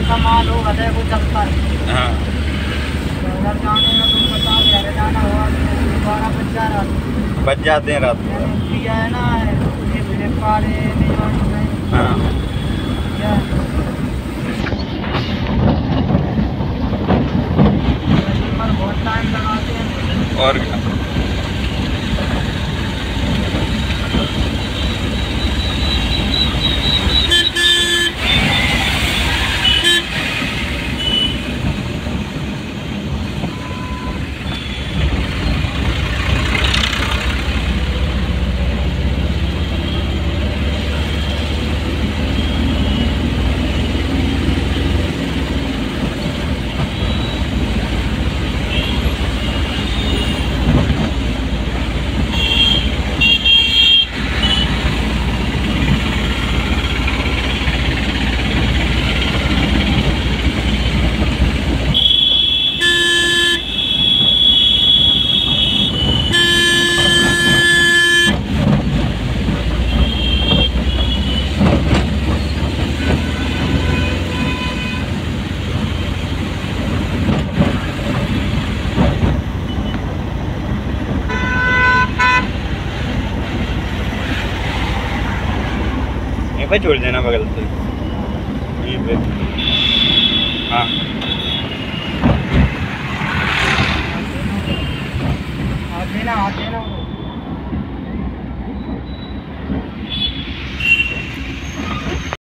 जैसा माल हो। भले वो चलता है हाँ उधर जाने में तुम बता घर जाना हुआ तो बारह बज जा रहा था बच जाते हैं रात को। किया ना फ्लिपकार्ट हैं। और क्या? यहीं पर छोड़ देना बगल से। यहीं पे हाँ। आते ना आते ना